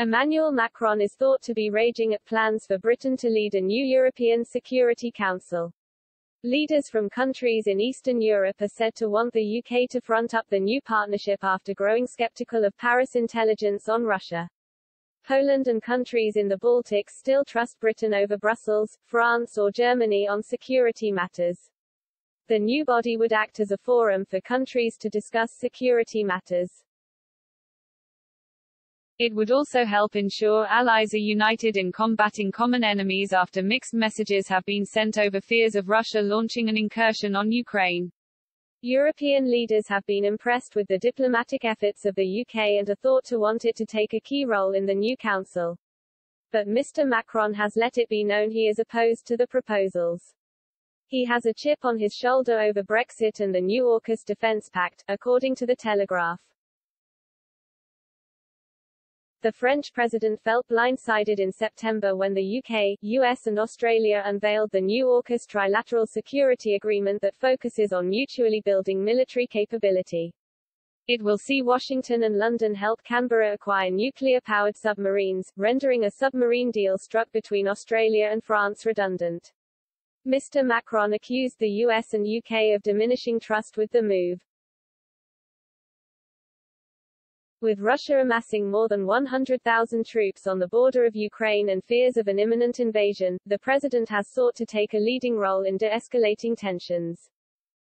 Emmanuel Macron is thought to be raging at plans for Britain to lead a new European Security Council. Leaders from countries in Eastern Europe are said to want the UK to front up the new partnership after growing skeptical of Paris intelligence on Russia. Poland and countries in the Baltics still trust Britain over Brussels, France or Germany on security matters. The new body would act as a forum for countries to discuss security matters. It would also help ensure allies are united in combating common enemies after mixed messages have been sent over fears of Russia launching an incursion on Ukraine. European leaders have been impressed with the diplomatic efforts of the UK and are thought to want it to take a key role in the new council. But Mr. Macron has let it be known he is opposed to the proposals. He has a chip on his shoulder over Brexit and the new AUKUS defence pact, according to the Telegraph. The French president felt blindsided in September when the UK, US and Australia unveiled the new AUKUS trilateral security agreement that focuses on mutually building military capability. It will see Washington and London help Canberra acquire nuclear-powered submarines, rendering a submarine deal struck between Australia and France redundant. Mr. Macron accused the US and UK of diminishing trust with the move. With Russia amassing more than 100,000 troops on the border of Ukraine and fears of an imminent invasion, the president has sought to take a leading role in de-escalating tensions.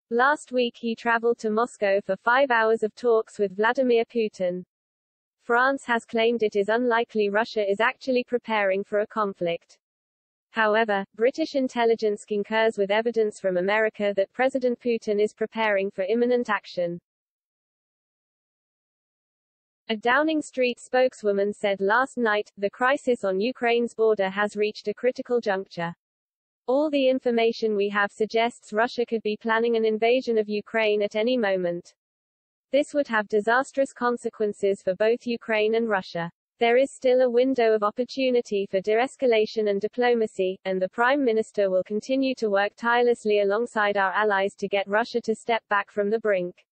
Last week he traveled to Moscow for five hours of talks with Vladimir Putin. France has claimed it is unlikely Russia is actually preparing for a conflict. However, British intelligence concurs with evidence from America that President Putin is preparing for imminent action. A Downing Street spokeswoman said last night, the crisis on Ukraine's border has reached a critical juncture. All the information we have suggests Russia could be planning an invasion of Ukraine at any moment. This would have disastrous consequences for both Ukraine and Russia. There is still a window of opportunity for de-escalation and diplomacy, and the Prime Minister will continue to work tirelessly alongside our allies to get Russia to step back from the brink.